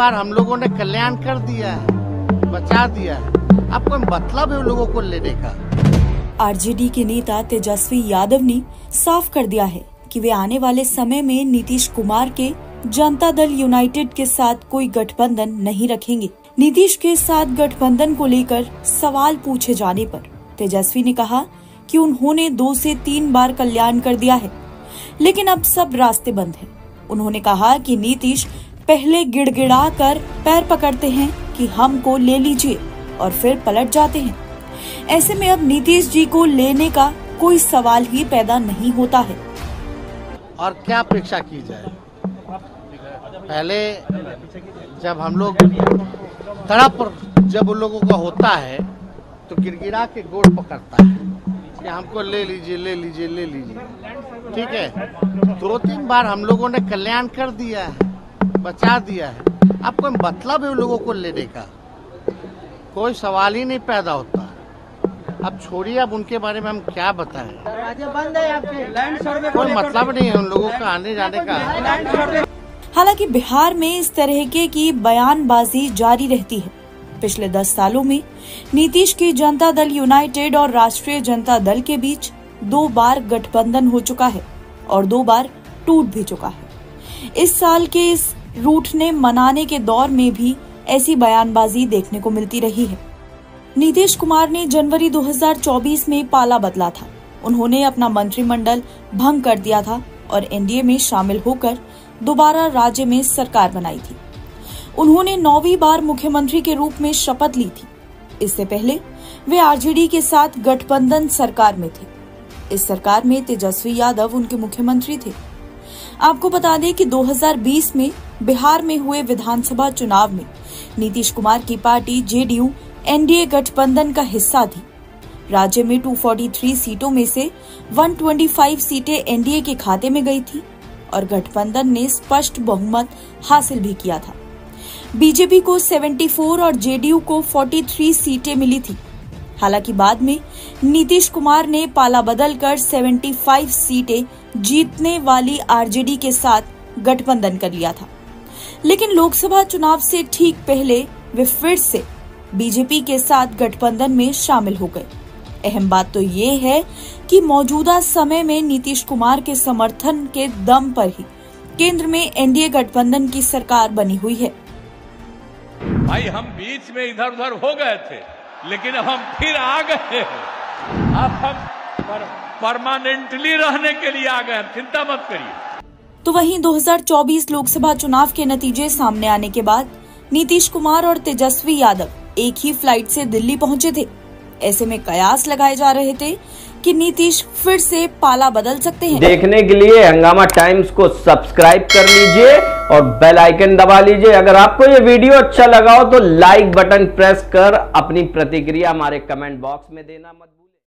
बार हम लोगों ने कल्याण कर दिया है, बचा दिया है। अब कोई मतलब है उन लोगों को लेने का आरजेडी के नेता तेजस्वी यादव ने साफ़ कर दिया है कि वे आने वाले समय में नीतीश कुमार के जनता दल यूनाइटेड के साथ कोई गठबंधन नहीं रखेंगे। नीतीश के साथ गठबंधन को लेकर सवाल पूछे जाने पर तेजस्वी ने कहा कि उन्होंने दो से तीन बार कल्याण कर दिया है, लेकिन अब सब रास्ते बंद हैं। उन्होंने कहा कि नीतीश पहले गिड़गिड़ा कर पैर पकड़ते हैं कि हमको ले लीजिए और फिर पलट जाते हैं। ऐसे में अब नीतीश जी को लेने का कोई सवाल ही पैदा नहीं होता है। और क्या अपेक्षा की जाए? पहले जब हम लोग तड़प जब उन लोगों का होता है तो गिड़गिड़ा के गोड़ पकड़ता है। कि हमको ले लीजिए ले लीजिए ले लीजिए। ठीक है? दो तीन बार हम लोगों ने कल्याण कर दिया है। बचा दिया है। अब कोई मतलब है उन लोगों को लेने का? कोई सवाल ही नहीं पैदा होता। अब छोड़िए अब उनके बारे में हम क्या बताएँ? कोई मतलब नहीं है उन लोगों का आने जाने का। हालाँकि बिहार में इस तरह के की बयानबाजी जारी रहती है। पिछले दस सालों में नीतीश की जनता दल यूनाइटेड और राष्ट्रीय जनता दल के बीच दो बार गठबंधन हो चुका है और दो बार टूट भी चुका है। इस साल के इस रूठने मनाने के दौर में भी ऐसी बयानबाजी देखने को मिलती रही है। नीतीश कुमार ने जनवरी 2024 में पाला बदला था। उन्होंने अपना मंत्रिमंडल भंग कर दिया था और एनडीए में शामिल होकर दोबारा राज्य में सरकार बनाई थी। उन्होंने नौवीं बार मुख्यमंत्री के रूप में शपथ ली थी। इससे पहले वे आरजेडी के साथ गठबंधन सरकार में थे। इस सरकार में तेजस्वी यादव उनके मुख्यमंत्री थे। आपको बता दें कि 2020 में बिहार में हुए विधानसभा चुनाव में नीतीश कुमार की पार्टी जेडीयू, एनडीए गठबंधन का हिस्सा थी। राज्य में 243 सीटों में से 125 सीटें एनडीए के खाते में गई थी और गठबंधन ने स्पष्ट बहुमत हासिल भी किया था। बीजेपी को 74 और जेडीयू को 43 सीटें मिली थी। हालाँकि बाद में नीतीश कुमार ने पाला बदल कर 75 सीटें जीतने वाली आरजेडी के साथ गठबंधन कर लिया था। लेकिन लोकसभा चुनाव से ठीक पहले वे फिर से बीजेपी के साथ गठबंधन में शामिल हो गए। अहम बात तो ये है कि मौजूदा समय में नीतीश कुमार के समर्थन के दम पर ही केंद्र में एनडीए गठबंधन की सरकार बनी हुई है। भाई, हम बीच में इधर उधर हो गए थे। लेकिन अब हम फिर आ गए हैं। अब हम पर, परमानेंटली रहने के लिए आ गए हैं। चिंता मत करिए। तो वहीं 2024 लोकसभा चुनाव के नतीजे सामने आने के बाद नीतीश कुमार और तेजस्वी यादव एक ही फ़्लाइट से दिल्ली पहुँचे थे। ऐसे में कयास लगाए जा रहे थे कि नीतीश फिर से पाला बदल सकते हैं। देखने के लिए हंगामा टाइम्स को सब्सक्राइब कर लीजिए। और बेल आइकन दबा लीजिए। अगर आपको ये वीडियो अच्छा लगा हो तो लाइक बटन प्रेस कर अपनी प्रतिक्रिया हमारे कमेंट बॉक्स में देना मत